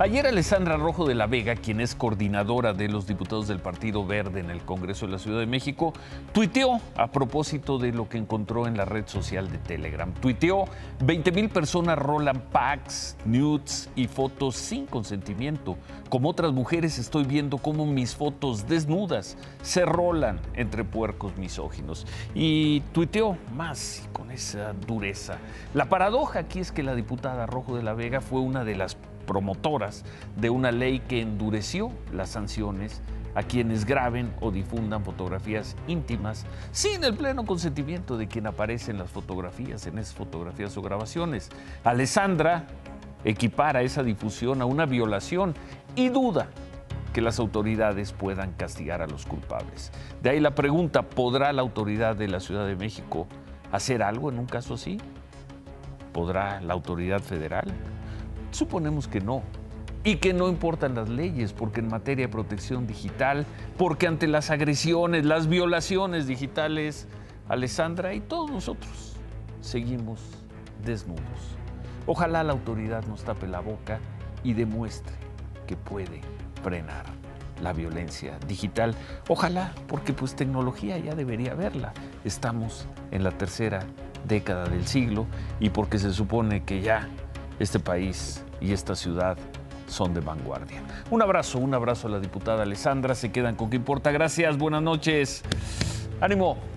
Ayer Alessandra Rojo de la Vega, quien es coordinadora de los diputados del Partido Verde en el Congreso de la Ciudad de México, tuiteó a propósito de lo que encontró en la red social de Telegram. Tuiteó, 20 mil personas rolan packs, nudes y fotos sin consentimiento. Como otras mujeres estoy viendo cómo mis fotos desnudas se rolan entre puercos misóginos. Y tuiteó más con esa dureza. La paradoja aquí es que la diputada Rojo de la Vega fue una de las promotoras de una ley que endureció las sanciones a quienes graben o difundan fotografías íntimas sin el pleno consentimiento de quien aparece en las fotografías, en esas fotografías o grabaciones. Alessandra equipara esa difusión a una violación y duda que las autoridades puedan castigar a los culpables. De ahí la pregunta, ¿podrá la autoridad de la Ciudad de México hacer algo en un caso así? ¿Podrá la autoridad federal? Suponemos que no. Y que no importan las leyes, porque en materia de protección digital, porque ante las agresiones, las violaciones digitales, Alessandra y todos nosotros seguimos desnudos. Ojalá la autoridad nos tape la boca y demuestre que puede frenar la violencia digital. Ojalá, porque pues tecnología ya debería haberla. Estamos en la tercera década del siglo y porque se supone que ya este país y esta ciudad son de vanguardia. Un abrazo, un abrazo a la diputada Alessandra. Se quedan con qué importa. Gracias, buenas noches. Ánimo.